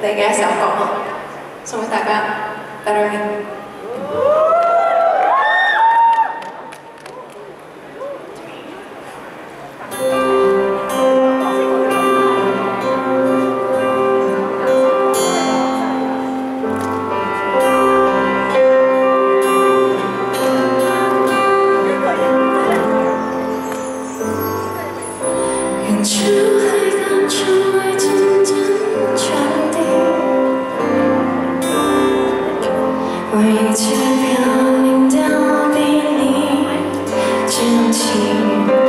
they guess alcohol. So with that, better. 天气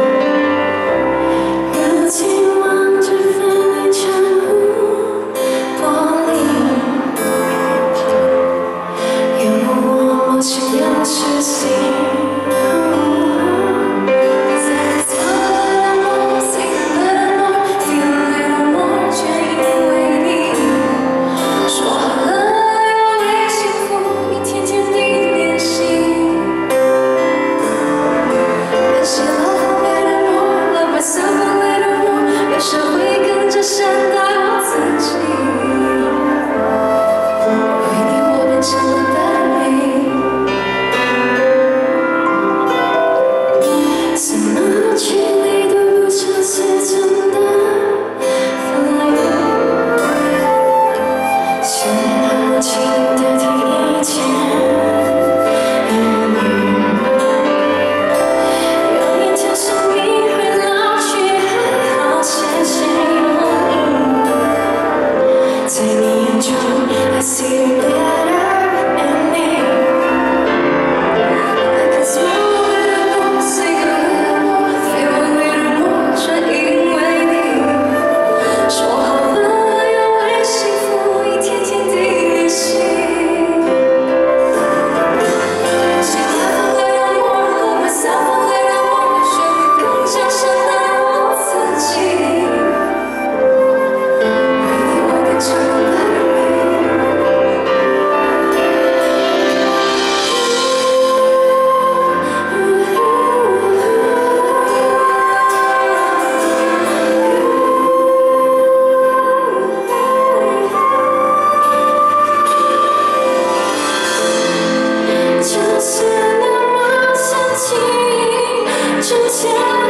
I see you. 之前